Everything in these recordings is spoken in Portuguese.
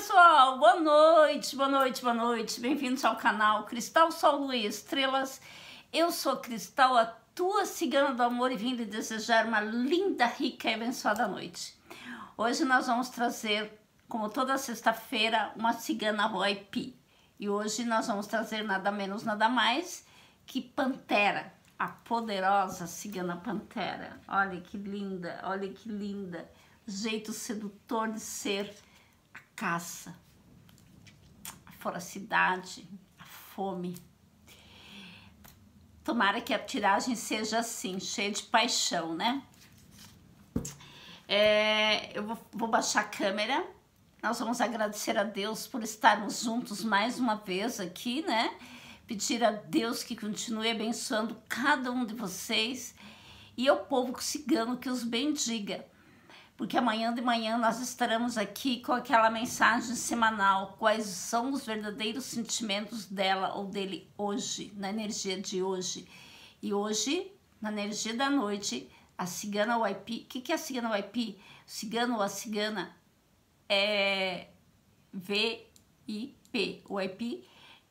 pessoal, boa noite, boa noite, boa noite. Bem-vindos ao canal Cristal, Sol, Lua e Estrelas. Eu sou Cristal, a tua cigana do amor e vim lhe desejar uma linda, rica e abençoada noite. Hoje nós vamos trazer, como toda sexta-feira, uma cigana VIP. E hoje nós vamos trazer nada menos, nada mais que Pantera, a poderosa cigana Pantera. Olha que linda, olha que linda. Jeito sedutor de ser caça, a voracidade, a fome. Tomara que a tiragem seja assim, cheia de paixão, né? É, eu vou, vou baixar a câmera. Nós vamos agradecer a Deus por estarmos juntos mais uma vez aqui, né? Pedir a Deus que continue abençoando cada um de vocês e ao povo cigano que os bendiga porque amanhã de manhã nós estaremos aqui com aquela mensagem semanal, quais são os verdadeiros sentimentos dela ou dele hoje, na energia de hoje. E hoje, na energia da noite, a cigana Waipi, o que, que é a cigana Waipi? O cigano ou a cigana é V-I-P. O Waipi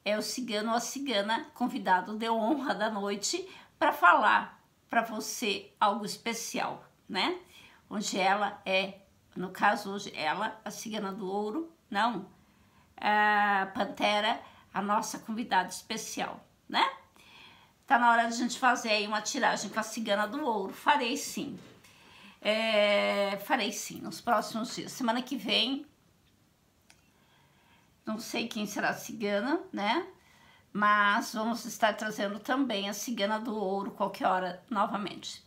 é o cigano ou a cigana convidado de honra da noite para falar para você algo especial, né? Onde ela é, no caso hoje, ela, a cigana do ouro, não, a Pantera, a nossa convidada especial, né? Tá na hora de a gente fazer aí uma tiragem com a cigana do ouro, farei sim. É, farei sim, nos próximos dias. Semana que vem, não sei quem será a cigana, né? Mas vamos estar trazendo também a cigana do ouro qualquer hora novamente.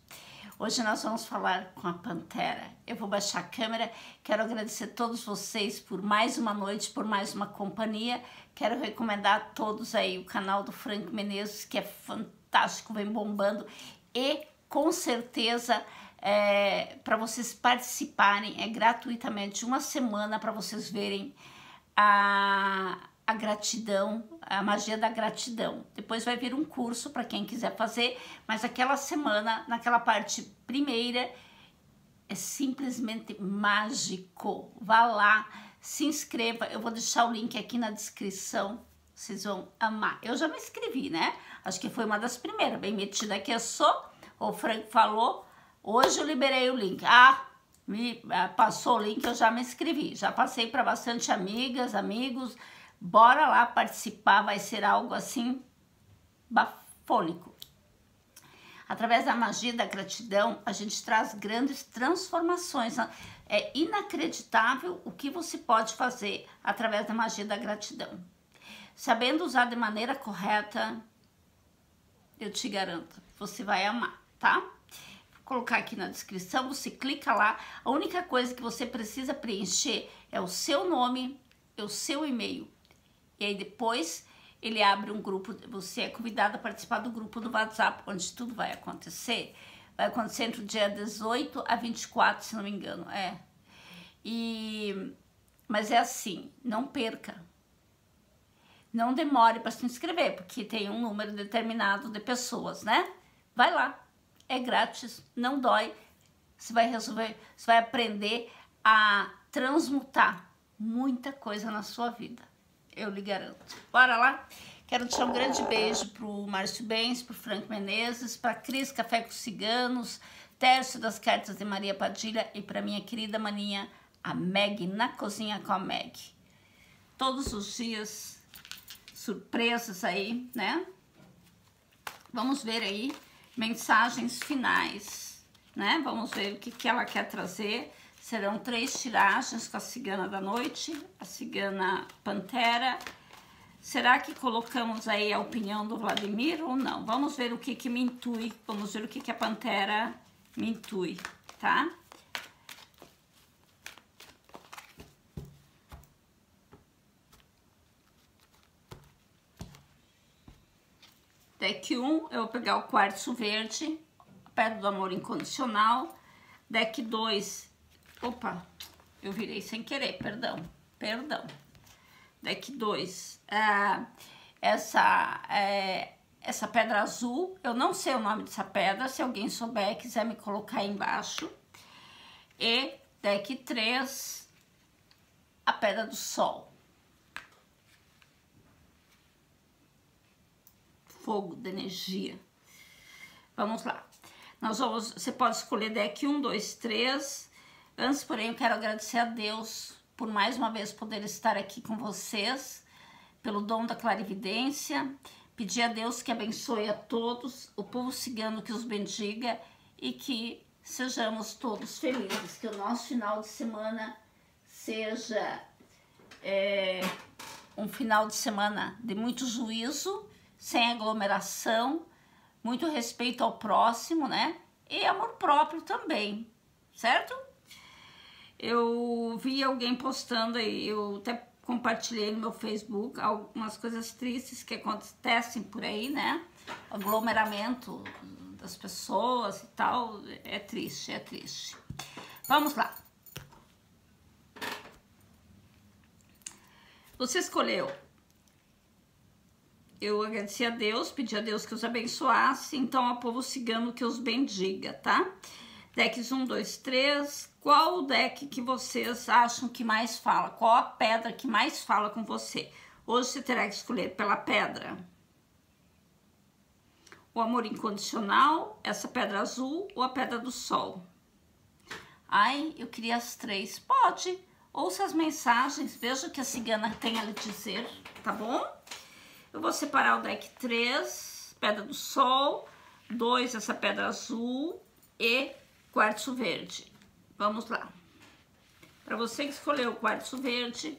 Hoje nós vamos falar com a Pantera. Eu vou baixar a câmera. Quero agradecer a todos vocês por mais uma noite, por mais uma companhia. Quero recomendar a todos aí o canal do Frank Menezes, que é fantástico, vem bombando. E com certeza é, para vocês participarem, é gratuitamente uma semana para vocês verem a, a gratidão, a magia da gratidão. Depois vai vir um curso para quem quiser fazer, mas aquela semana, naquela parte primeira, é simplesmente mágico. Vá lá, se inscreva. Eu vou deixar o link aqui na descrição. Vocês vão amar. Eu já me inscrevi, né? Acho que foi uma das primeiras, bem metida que eu sou. O Frank falou. Hoje eu liberei o link. Ah, me ah, passou o link, eu já me inscrevi. Já passei para bastante amigas, amigos Bora lá participar, vai ser algo assim bafônico. Através da magia da gratidão, a gente traz grandes transformações. É inacreditável o que você pode fazer através da magia da gratidão. Sabendo usar de maneira correta, eu te garanto, você vai amar, tá? Vou colocar aqui na descrição, você clica lá. A única coisa que você precisa preencher é o seu nome, é o seu e-mail e aí depois ele abre um grupo, você é convidado a participar do grupo do WhatsApp, onde tudo vai acontecer. Vai acontecer entre o dia 18 a 24, se não me engano. É. E, mas é assim, não perca. Não demore para se inscrever, porque tem um número determinado de pessoas, né? Vai lá, é grátis, não dói. Você vai resolver, você vai aprender a transmutar muita coisa na sua vida eu lhe garanto. Bora lá? Quero deixar um grande beijo pro Márcio Bens, pro Frank Menezes, pra Cris Café com Ciganos, Tércio das Cartas de Maria Padilha e pra minha querida maninha, a Meg, na Cozinha com a Meg. Todos os dias, surpresas aí, né? Vamos ver aí mensagens finais, né? Vamos ver o que, que ela quer trazer Serão três tiragens com a cigana da noite, a cigana pantera. Será que colocamos aí a opinião do Vladimir ou não? Vamos ver o que que me intui, vamos ver o que que a pantera me intui, tá? Deck 1, um, eu vou pegar o quartzo verde, pedra do amor incondicional. Deck 2, Opa, eu virei sem querer, perdão, perdão. Deck 2. É, essa, é, essa pedra azul, eu não sei o nome dessa pedra, se alguém souber, quiser me colocar aí embaixo. E deck 3. a pedra do sol. Fogo da energia. Vamos lá. Nós vamos, você pode escolher deck 1, 2, 3. Antes, porém, eu quero agradecer a Deus por mais uma vez poder estar aqui com vocês, pelo dom da clarividência. Pedir a Deus que abençoe a todos, o povo cigano que os bendiga e que sejamos todos felizes, que o nosso final de semana seja é, um final de semana de muito juízo, sem aglomeração, muito respeito ao próximo, né? E amor próprio também, certo? Eu vi alguém postando aí, eu até compartilhei no meu Facebook algumas coisas tristes que acontecem por aí, né? Aglomeramento das pessoas e tal, é triste, é triste. Vamos lá. Você escolheu. Eu agradeci a Deus, pedi a Deus que os abençoasse, então ao povo cigano que os bendiga, tá? Decks 1, 2, 3. Qual o deck que vocês acham que mais fala? Qual a pedra que mais fala com você? Hoje você terá que escolher pela pedra o amor incondicional, essa pedra azul ou a pedra do sol? Ai, eu queria as três. Pode. Ouça as mensagens, veja o que a cigana tem a lhe dizer, tá bom? Eu vou separar o deck 3, pedra do sol, 2, essa pedra azul e quartzo verde. Vamos lá. Para você que escolheu o quartzo verde,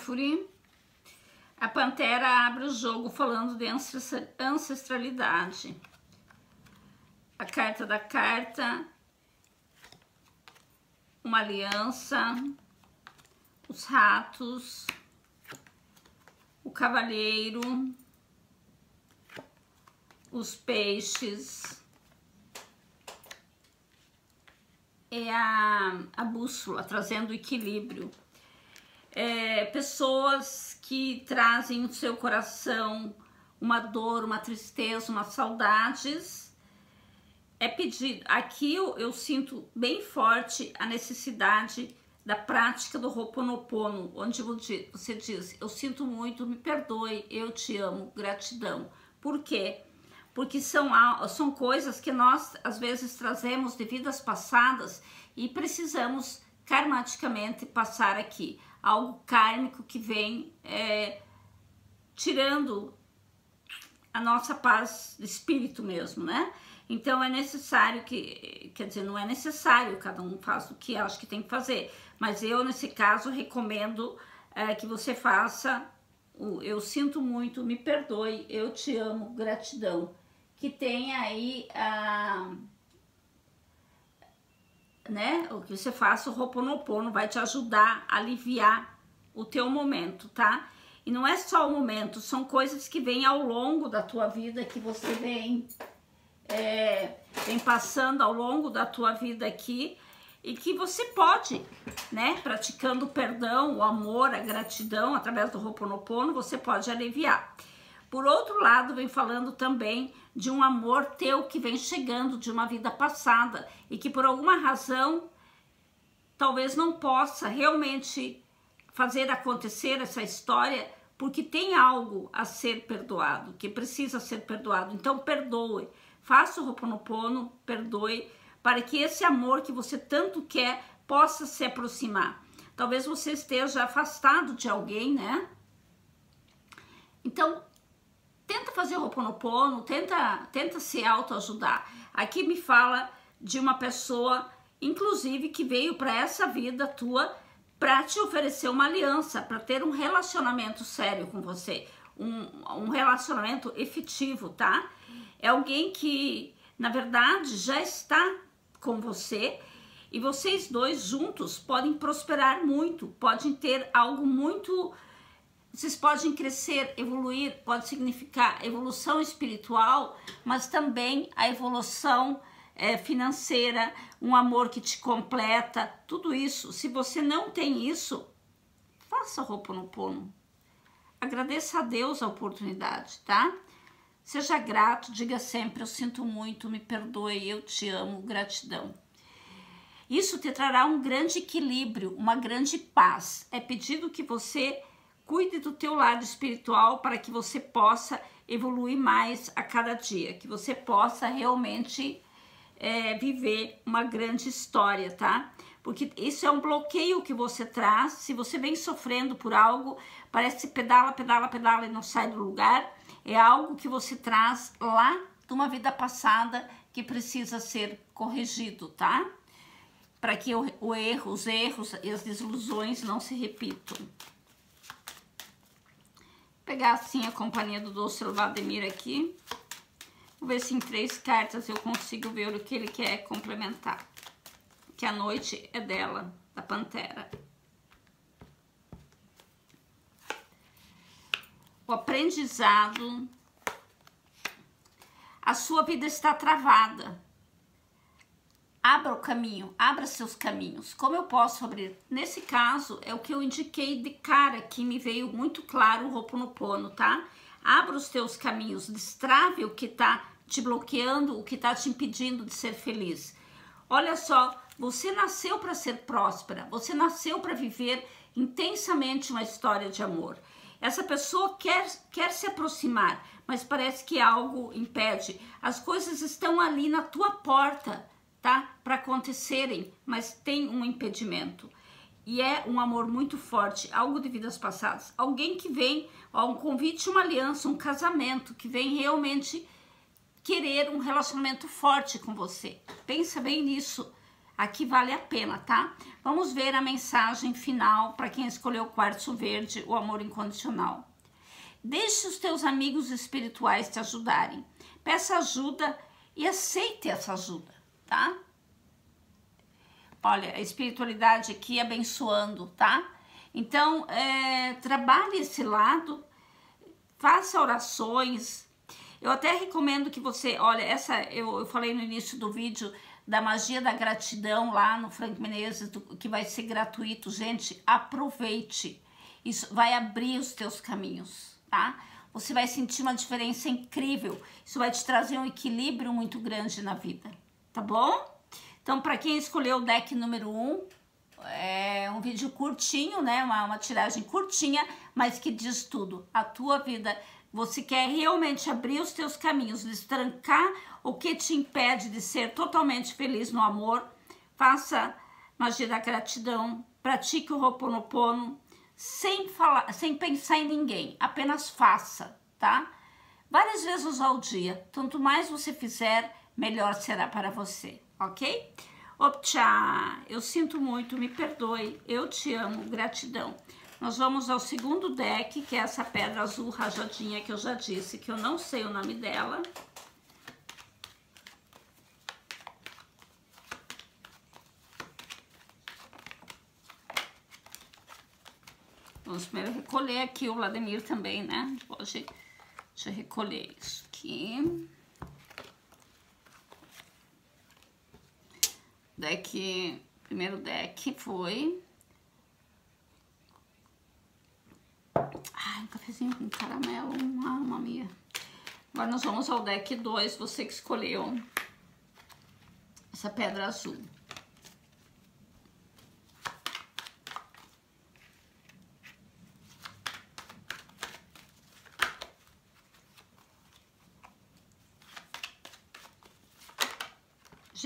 árvore. A pantera abre o jogo falando de ancestralidade. A carta da carta, uma aliança, os ratos, o cavalheiro, os peixes, é a, a bússola trazendo equilíbrio é, pessoas que trazem no seu coração uma dor, uma tristeza, umas saudades. É pedido. Aqui eu, eu sinto bem forte a necessidade da prática do Ho'oponopono, onde você diz: Eu sinto muito, me perdoe, eu te amo, gratidão. Por quê? Porque são, são coisas que nós às vezes trazemos de vidas passadas e precisamos karmaticamente passar aqui algo kármico que vem é, tirando a nossa paz de espírito mesmo, né? Então é necessário que, quer dizer, não é necessário, cada um faz o que acha que tem que fazer, mas eu nesse caso recomendo é, que você faça o eu sinto muito, me perdoe, eu te amo, gratidão, que tenha aí a né? O que você faça, o Ho'oponopono vai te ajudar a aliviar o teu momento, tá? E não é só o momento, são coisas que vêm ao longo da tua vida, que você vem, é, vem passando ao longo da tua vida aqui e que você pode, né, praticando o perdão, o amor, a gratidão através do Ho'oponopono, você pode aliviar. Por outro lado, vem falando também de um amor teu que vem chegando de uma vida passada e que por alguma razão talvez não possa realmente fazer acontecer essa história porque tem algo a ser perdoado, que precisa ser perdoado. Então perdoe, faça o Ho'oponopono, perdoe, para que esse amor que você tanto quer possa se aproximar. Talvez você esteja afastado de alguém, né? Então, tenta fazer o Ho'oponopono, tenta, tenta se autoajudar. Aqui me fala de uma pessoa, inclusive, que veio para essa vida tua para te oferecer uma aliança, para ter um relacionamento sério com você, um, um relacionamento efetivo, tá? É alguém que, na verdade, já está com você e vocês dois juntos podem prosperar muito, podem ter algo muito Vocês podem crescer, evoluir, pode significar evolução espiritual, mas também a evolução é, financeira, um amor que te completa, tudo isso. Se você não tem isso, faça Ho'oponopono. Agradeça a Deus a oportunidade, tá? Seja grato, diga sempre: Eu sinto muito, me perdoe, eu te amo, gratidão. Isso te trará um grande equilíbrio, uma grande paz. É pedido que você cuide do teu lado espiritual para que você possa evoluir mais a cada dia, que você possa realmente é, viver uma grande história, tá? Porque isso é um bloqueio que você traz. Se você vem sofrendo por algo, parece pedala, pedala, pedala e não sai do lugar. É algo que você traz lá de uma vida passada que precisa ser corrigido, tá? Para que o, o erro, os erros e as desilusões não se repitam pegar assim a companhia do doce Valdemir aqui. Vou ver se em três cartas eu consigo ver o que ele quer complementar. Que a noite é dela, da Pantera. O aprendizado. A sua vida está travada. Abra o caminho, abra seus caminhos. Como eu posso abrir? Nesse caso, é o que eu indiquei de cara, que me veio muito claro o Ho'oponopono, tá? Abra os teus caminhos, destrave o que tá te bloqueando, o que tá te impedindo de ser feliz. Olha só, você nasceu para ser próspera, você nasceu para viver intensamente uma história de amor. Essa pessoa quer, quer se aproximar, mas parece que algo impede. As coisas estão ali na tua porta tá? Para acontecerem, mas tem um impedimento. E é um amor muito forte, algo de vidas passadas. Alguém que vem, ó, um convite, uma aliança, um casamento, que vem realmente querer um relacionamento forte com você. Pensa bem nisso. Aqui vale a pena, tá? Vamos ver a mensagem final para quem escolheu o quartzo verde, o amor incondicional. Deixe os teus amigos espirituais te ajudarem. Peça ajuda e aceite essa ajuda tá? Olha, a espiritualidade aqui abençoando, tá? Então, é, trabalhe esse lado, faça orações. Eu até recomendo que você, olha, essa eu, eu falei no início do vídeo da magia da gratidão lá no Frank Menezes, do, que vai ser gratuito. Gente, aproveite. Isso vai abrir os teus caminhos, tá? Você vai sentir uma diferença incrível. Isso vai te trazer um equilíbrio muito grande na vida tá bom? Então, para quem escolheu o deck número 1, um, é um vídeo curtinho, né? Uma, uma tiragem curtinha, mas que diz tudo. A tua vida, você quer realmente abrir os teus caminhos, destrancar o que te impede de ser totalmente feliz no amor, faça magia da gratidão, pratique o Ho'oponopono, sem, falar, sem pensar em ninguém, apenas faça, tá? Várias vezes ao dia. Quanto mais você fizer, melhor será para você, ok? Optcha, eu sinto muito, me perdoe, eu te amo, gratidão. Nós vamos ao segundo deck, que é essa pedra azul rajadinha que eu já disse, que eu não sei o nome dela. Vamos primeiro recolher aqui o Vladimir também, né? Hoje, deixa eu recolher isso aqui. Deck, primeiro deck foi... Ai, um cafezinho com caramelo, uma alma minha. Agora nós vamos ao deck 2, você que escolheu essa pedra azul.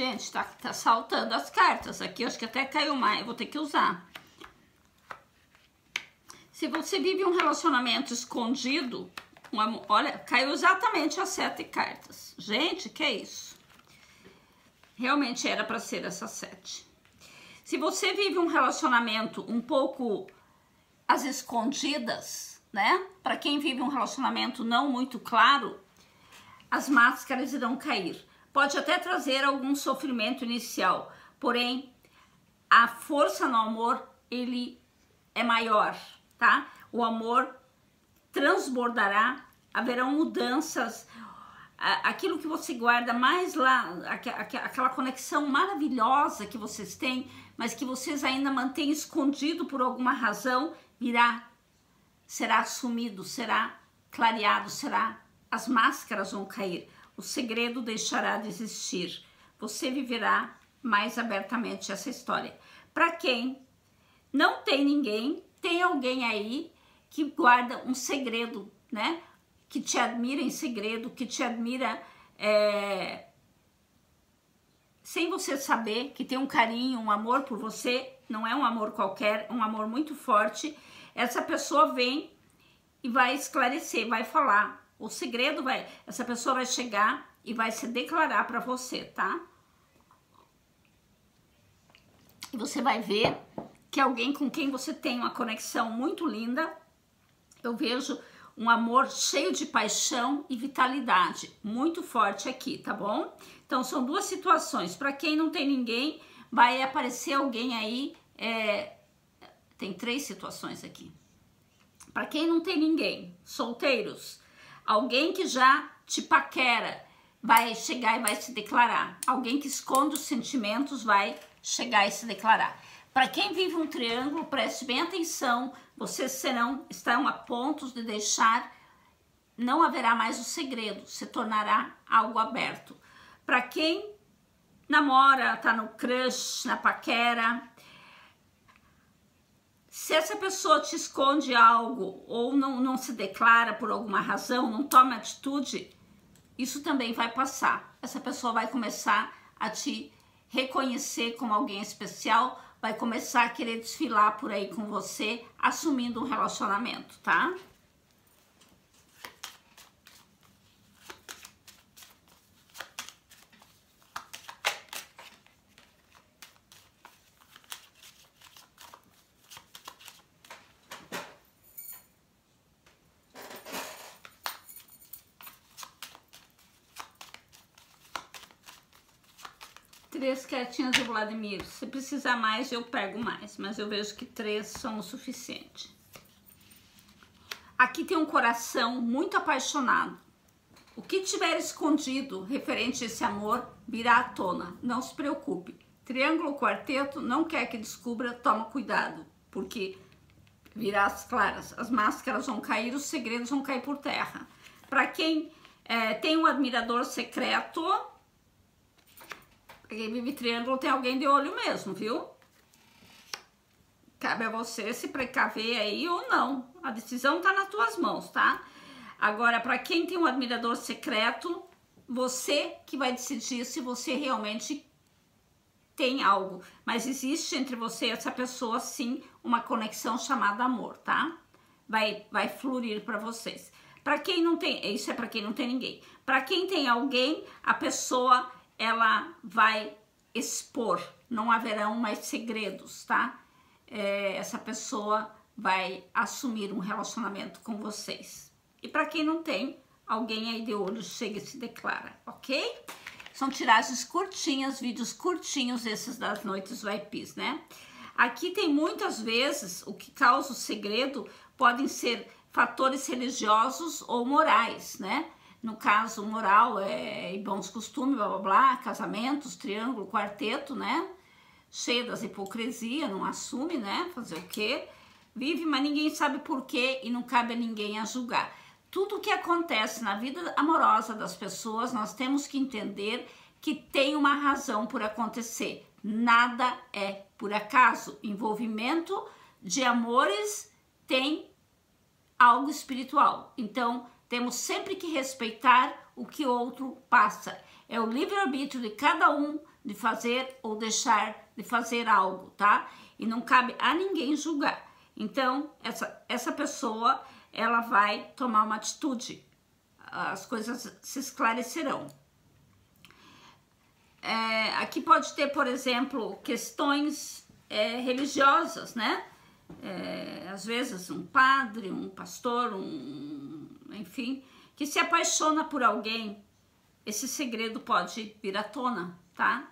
Gente, tá, tá saltando as cartas aqui. Acho que até caiu mais. Vou ter que usar. Se você vive um relacionamento escondido, olha, caiu exatamente as sete cartas. Gente, que é isso? Realmente era para ser essa sete. Se você vive um relacionamento um pouco às escondidas, né? Para quem vive um relacionamento não muito claro, as máscaras irão cair pode até trazer algum sofrimento inicial, porém a força no amor ele é maior, tá? O amor transbordará, haverão mudanças, aquilo que você guarda mais lá, aquela conexão maravilhosa que vocês têm, mas que vocês ainda mantêm escondido por alguma razão, virá, será assumido, será clareado, será, as máscaras vão cair, o segredo deixará de existir, você viverá mais abertamente essa história. Para quem não tem ninguém, tem alguém aí que guarda um segredo, né? Que te admira em segredo, que te admira é, sem você saber, que tem um carinho, um amor por você, não é um amor qualquer, um amor muito forte. Essa pessoa vem e vai esclarecer, vai falar. O segredo vai, essa pessoa vai chegar e vai se declarar para você, tá? E você vai ver que alguém com quem você tem uma conexão muito linda, eu vejo um amor cheio de paixão e vitalidade, muito forte aqui, tá bom? Então são duas situações. Para quem não tem ninguém, vai aparecer alguém aí. É... Tem três situações aqui. Para quem não tem ninguém, solteiros, alguém que já te paquera vai chegar e vai se declarar. Alguém que esconde os sentimentos vai chegar e se declarar. Para quem vive um triângulo, preste bem atenção, vocês serão, estarão a pontos de deixar, não haverá mais o segredo, se tornará algo aberto. Para quem namora, tá no crush, na paquera, se essa pessoa te esconde algo ou não, não se declara por alguma razão, não toma atitude, isso também vai passar. Essa pessoa vai começar a te reconhecer como alguém especial, vai começar a querer desfilar por aí com você, assumindo um relacionamento, tá? três quietinhas do Vladimir. Se precisar mais, eu pego mais, mas eu vejo que três são o suficiente. Aqui tem um coração muito apaixonado. O que tiver escondido referente a esse amor virá à tona. Não se preocupe. Triângulo quarteto não quer que descubra, toma cuidado, porque virá as claras. As máscaras vão cair, os segredos vão cair por terra. Para quem é, tem um admirador secreto, quem vive triângulo tem alguém de olho mesmo, viu? Cabe a você se precaver aí ou não. A decisão tá nas tuas mãos, tá? Agora, para quem tem um admirador secreto, você que vai decidir se você realmente tem algo. Mas existe entre você e essa pessoa, sim, uma conexão chamada amor, tá? Vai, vai fluir para vocês. Para quem não tem, isso é para quem não tem ninguém. Para quem tem alguém, a pessoa ela vai expor, não haverão mais segredos, tá? É, essa pessoa vai assumir um relacionamento com vocês. E para quem não tem, alguém aí de olho chega e se declara, ok? São tiragens curtinhas, vídeos curtinhos esses das noites VIPs, né? Aqui tem muitas vezes o que causa o segredo podem ser fatores religiosos ou morais, né? No caso moral é, e bons costumes, blá blá blá, casamentos, triângulo, quarteto, né? Cheio das hipocrisia, não assume, né? Fazer o quê? Vive, mas ninguém sabe por quê e não cabe a ninguém a julgar. Tudo que acontece na vida amorosa das pessoas, nós temos que entender que tem uma razão por acontecer. Nada é por acaso. Envolvimento de amores tem algo espiritual. Então, temos sempre que respeitar o que outro passa. É o livre-arbítrio de cada um de fazer ou deixar de fazer algo, tá? E não cabe a ninguém julgar. Então, essa, essa pessoa, ela vai tomar uma atitude. As coisas se esclarecerão. É, aqui pode ter, por exemplo, questões é, religiosas, né? É, às vezes um padre, um pastor, um enfim, que se apaixona por alguém, esse segredo pode vir à tona, tá?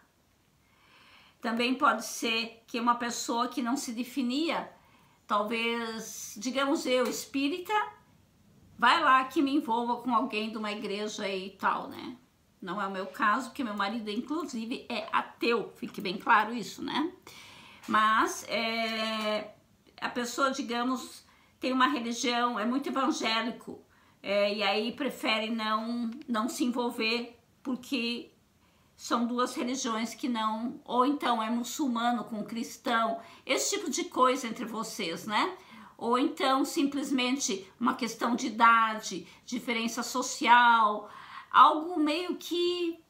Também pode ser que uma pessoa que não se definia, talvez, digamos eu, espírita, vai lá que me envolva com alguém de uma igreja e tal, né? Não é o meu caso, porque meu marido, inclusive, é ateu, fique bem claro isso, né? Mas é, a pessoa, digamos, tem uma religião, é muito evangélico, é, e aí prefere não, não se envolver porque são duas religiões que não, ou então é muçulmano com cristão, esse tipo de coisa entre vocês, né? Ou então simplesmente uma questão de idade, diferença social, algo meio que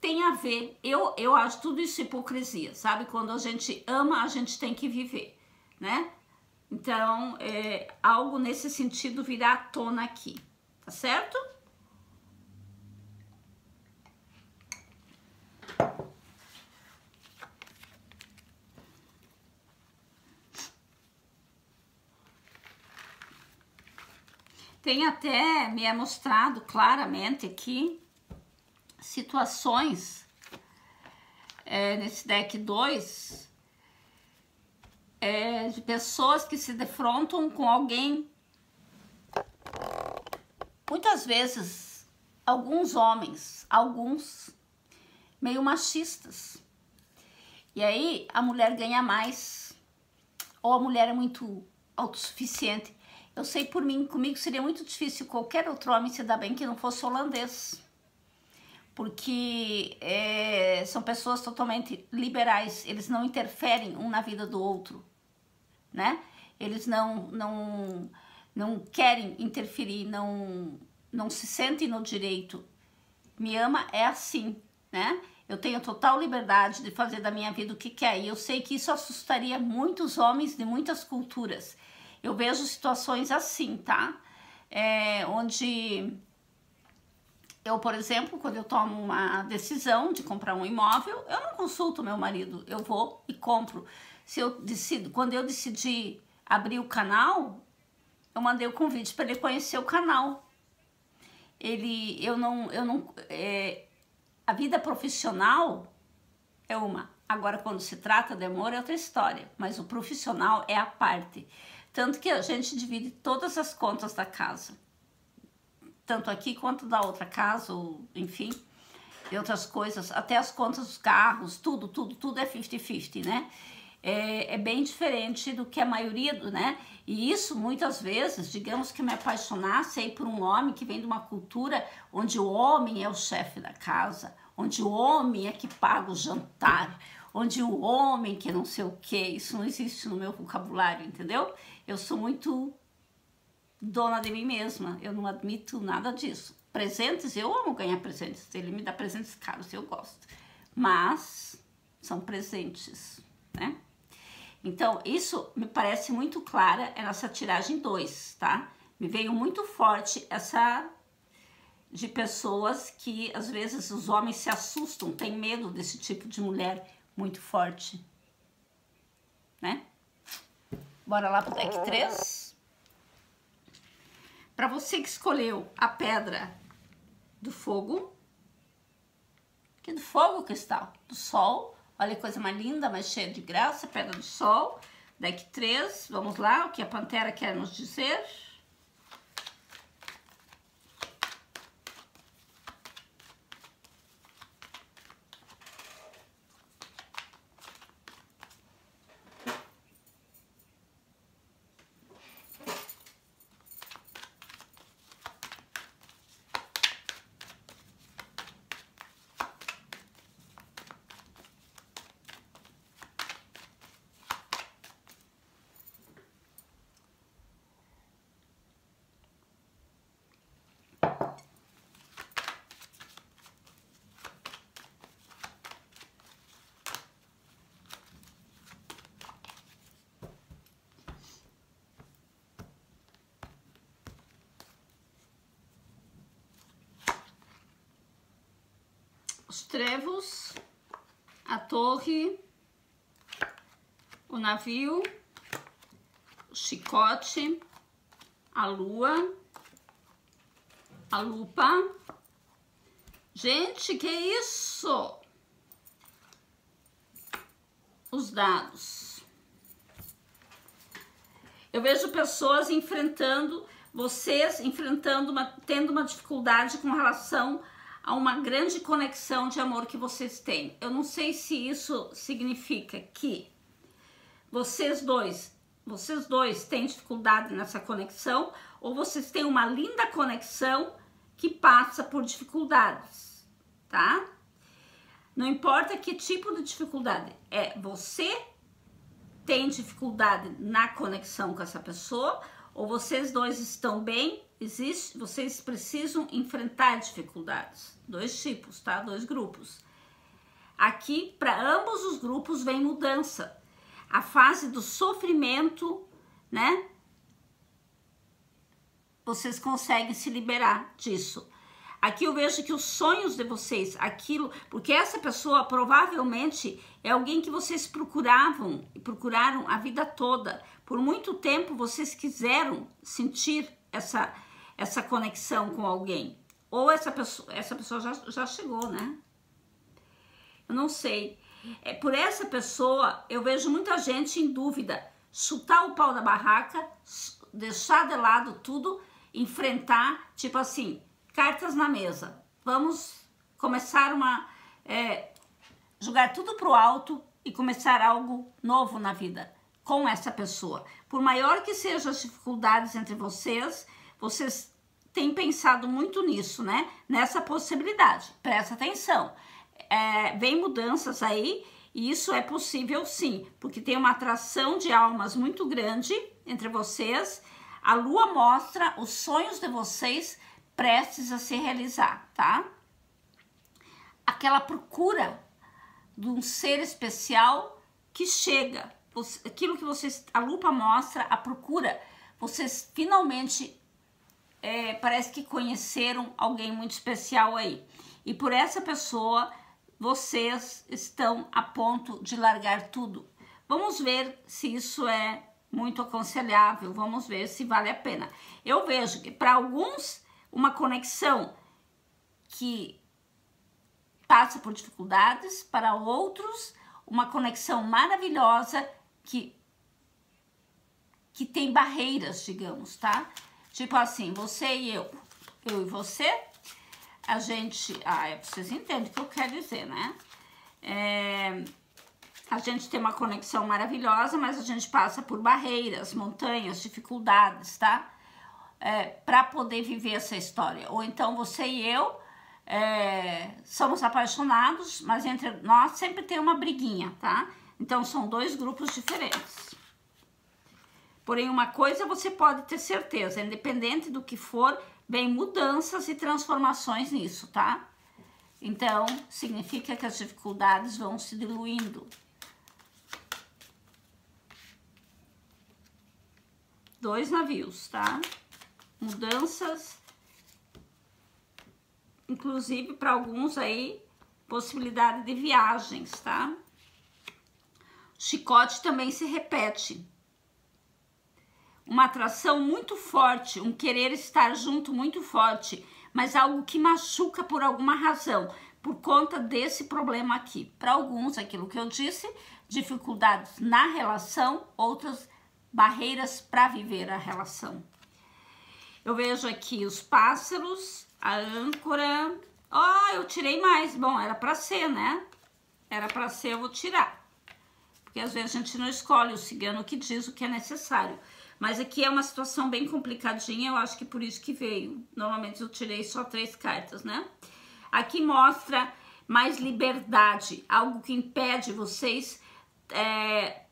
tem a ver. Eu, eu acho tudo isso hipocrisia, sabe? Quando a gente ama, a gente tem que viver, né? Então, é, algo nesse sentido virá à tona aqui, tá certo? Tem até, me é mostrado claramente aqui, situações é, nesse deck 2 é, de pessoas que se defrontam com alguém. Muitas vezes, alguns homens, alguns meio machistas. E aí a mulher ganha mais, ou a mulher é muito autossuficiente. Eu sei por mim, comigo seria muito difícil qualquer outro homem se dar bem que não fosse holandês. Porque é, são pessoas totalmente liberais, eles não interferem um na vida do outro, né? Eles não, não, não querem interferir, não, não se sentem no direito. Me ama é assim, né? Eu tenho total liberdade de fazer da minha vida o que quer. E eu sei que isso assustaria muitos homens de muitas culturas. Eu vejo situações assim, tá? É, onde eu, por exemplo, quando eu tomo uma decisão de comprar um imóvel, eu não consulto meu marido, eu vou e compro. Se eu decido, quando eu decidi abrir o canal, eu mandei o convite para ele conhecer o canal. Ele, eu não, eu não, é, a vida profissional é uma. Agora, quando se trata de amor, é outra história. Mas o profissional é a parte. Tanto que a gente divide todas as contas da casa. Tanto aqui quanto da outra casa, ou, enfim, e outras coisas. Até as contas dos carros, tudo, tudo, tudo é 50-50, né? É, é, bem diferente do que a maioria, do, né? E isso, muitas vezes, digamos que me apaixonasse aí por um homem que vem de uma cultura onde o homem é o chefe da casa, onde o homem é que paga o jantar, onde o homem que não sei o que, isso não existe no meu vocabulário, entendeu? Eu sou muito dona de mim mesma, eu não admito nada disso. Presentes, eu amo ganhar presentes, ele me dá presentes caros, eu gosto. Mas são presentes, né? Então, isso me parece muito clara é nessa tiragem 2, tá? Me veio muito forte essa de pessoas que às vezes os homens se assustam, têm medo desse tipo de mulher muito forte, né? Bora lá pro deck 3. Para você que escolheu a pedra do fogo, que do fogo cristal, do sol, olha que coisa mais linda, mais cheia de graça, pedra do sol, deck 3, vamos lá, o que a pantera quer nos dizer. os trevos, a torre, o navio, o chicote, a lua, a lupa. Gente, que isso? Os dados. Eu vejo pessoas enfrentando vocês enfrentando uma, tendo uma dificuldade com relação a uma grande conexão de amor que vocês têm. Eu não sei se isso significa que vocês dois, vocês dois têm dificuldade nessa conexão ou vocês têm uma linda conexão que passa por dificuldades, tá? Não importa que tipo de dificuldade, é você tem dificuldade na conexão com essa pessoa ou vocês dois estão bem, existe, vocês precisam enfrentar dificuldades. Dois tipos, tá? Dois grupos. Aqui, para ambos os grupos, vem mudança. A fase do sofrimento, né? Vocês conseguem se liberar disso. Aqui eu vejo que os sonhos de vocês, aquilo, porque essa pessoa provavelmente é alguém que vocês procuravam e procuraram a vida toda. Por muito tempo vocês quiseram sentir essa, essa conexão com alguém. Ou essa pessoa, essa pessoa já, já chegou, né? Eu não sei. É, por essa pessoa, eu vejo muita gente em dúvida. Chutar o pau da barraca, deixar de lado tudo, enfrentar, tipo assim, cartas na mesa. Vamos começar uma. É, jogar tudo pro alto e começar algo novo na vida com essa pessoa. Por maior que sejam as dificuldades entre vocês, vocês têm pensado muito nisso, né? Nessa possibilidade. Presta atenção. É, vem mudanças aí e isso é possível sim, porque tem uma atração de almas muito grande entre vocês. A lua mostra os sonhos de vocês prestes a se realizar, tá? Aquela procura de um ser especial que chega, aquilo que vocês, a lupa mostra, a procura, vocês finalmente é, parece que conheceram alguém muito especial aí. E por essa pessoa, vocês estão a ponto de largar tudo. Vamos ver se isso é muito aconselhável, vamos ver se vale a pena. Eu vejo que para alguns uma conexão que passa por dificuldades, para outros, uma conexão maravilhosa que, que tem barreiras, digamos, tá? Tipo assim, você e eu, eu e você, a gente. Ah, é, vocês entendem o que eu quero dizer, né? É, a gente tem uma conexão maravilhosa, mas a gente passa por barreiras, montanhas, dificuldades, tá? É, para poder viver essa história. Ou então você e eu é, somos apaixonados, mas entre nós sempre tem uma briguinha, tá? Então são dois grupos diferentes. Porém, uma coisa você pode ter certeza, independente do que for, vem mudanças e transformações nisso, tá? Então, significa que as dificuldades vão se diluindo. Dois navios, tá? Mudanças, inclusive para alguns aí, possibilidade de viagens, tá? Chicote também se repete. Uma atração muito forte, um querer estar junto muito forte, mas algo que machuca por alguma razão, por conta desse problema aqui. Para alguns, aquilo que eu disse, dificuldades na relação, outras barreiras para viver a relação. Eu vejo aqui os pássaros, a âncora. Ó, oh, eu tirei mais. Bom, era para ser, né? Era para ser, eu vou tirar. Porque às vezes a gente não escolhe o cigano que diz o que é necessário. Mas aqui é uma situação bem complicadinha, eu acho que por isso que veio. Normalmente eu tirei só três cartas, né? Aqui mostra mais liberdade, algo que impede vocês é,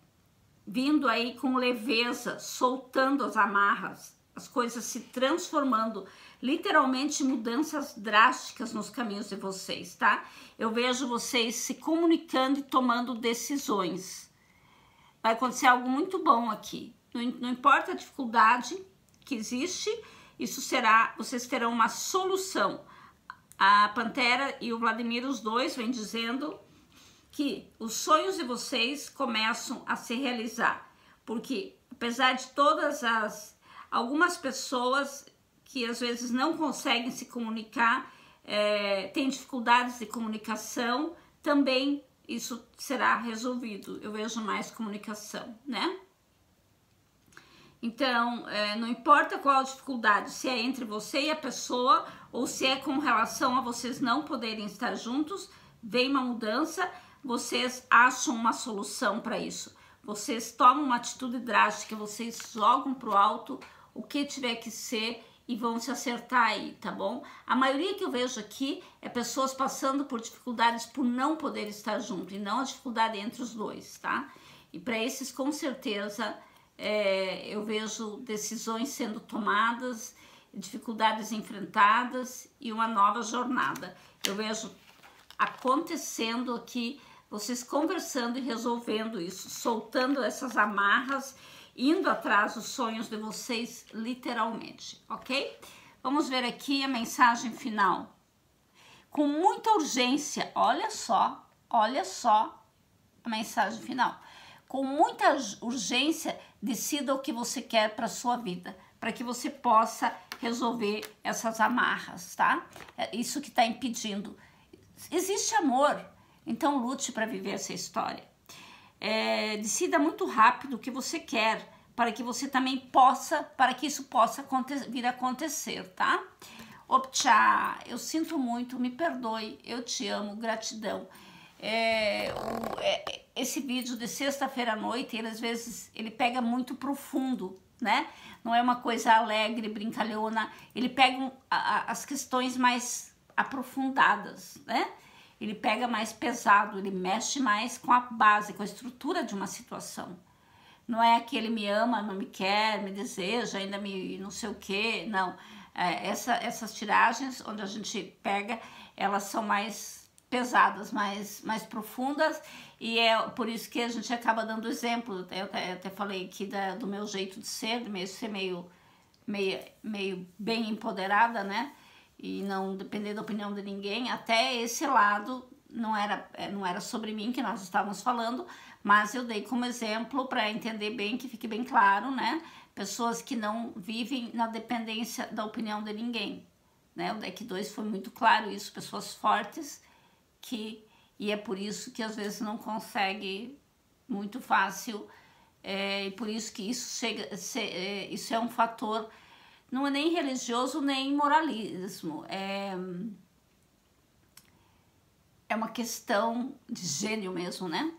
vindo aí com leveza, soltando as amarras, as coisas se transformando, literalmente mudanças drásticas nos caminhos de vocês, tá? Eu vejo vocês se comunicando e tomando decisões. Vai acontecer algo muito bom aqui. Não, não importa a dificuldade que existe, isso será, vocês terão uma solução. A Pantera e o Vladimir, os dois, vêm dizendo que os sonhos de vocês começam a se realizar. Porque apesar de todas as Algumas pessoas que às vezes não conseguem se comunicar, é, têm dificuldades de comunicação, também isso será resolvido. Eu vejo mais comunicação, né? Então, é, não importa qual a dificuldade, se é entre você e a pessoa ou se é com relação a vocês não poderem estar juntos, vem uma mudança, vocês acham uma solução para isso. Vocês tomam uma atitude drástica, vocês jogam pro alto o que tiver que ser e vão se acertar aí, tá bom? A maioria que eu vejo aqui é pessoas passando por dificuldades por não poder estar junto e não a dificuldade entre os dois, tá? E para esses, com certeza, é, eu vejo decisões sendo tomadas, dificuldades enfrentadas e uma nova jornada. Eu vejo acontecendo aqui vocês conversando e resolvendo isso, soltando essas amarras, indo atrás dos sonhos de vocês, literalmente, ok? Vamos ver aqui a mensagem final. Com muita urgência, olha só, olha só a mensagem final. Com muita urgência, decida o que você quer para sua vida, para que você possa resolver essas amarras, tá? É isso que está impedindo. Existe amor, então lute para viver essa história. É, decida muito rápido o que você quer, para que você também possa, para que isso possa vir a acontecer, tá? Optcha, eu sinto muito, me perdoe, eu te amo, gratidão. É, o, é, esse vídeo de sexta-feira à noite, ele às vezes ele pega muito profundo, né? Não é uma coisa alegre, brincalhona, ele pega um, a, as questões mais aprofundadas, né? Ele pega mais pesado, ele mexe mais com a base, com a estrutura de uma situação. Não é que ele me ama, não me quer, me deseja, ainda me não sei o que, não. É, essa, essas tiragens onde a gente pega, elas são mais pesadas, mais, mais profundas e é por isso que a gente acaba dando exemplo. Eu até, eu até falei aqui da, do meu jeito de ser, de ser meio, meio, meio bem empoderada, né? E não depender da opinião de ninguém, até esse lado não era, é, não era sobre mim que nós estávamos falando, mas eu dei como exemplo para entender bem, que fique bem claro, né? Pessoas que não vivem na dependência da opinião de ninguém, né? O deck 2 foi muito claro isso, pessoas fortes que, e é por isso que às vezes não consegue muito fácil, é, e por isso que isso chega, se, é, isso é um fator não é nem religioso nem moralismo, é, é uma questão de gênio mesmo, né?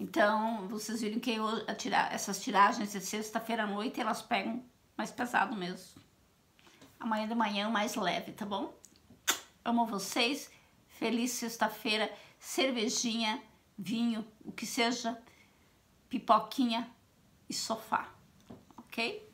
Então, vocês viram que eu, tirar, essas tiragens de sexta-feira à noite, elas pegam mais pesado mesmo. Amanhã de manhã mais leve, tá bom? Amo vocês. Feliz sexta-feira. Cervejinha, vinho, o que seja, pipoquinha e sofá, ok?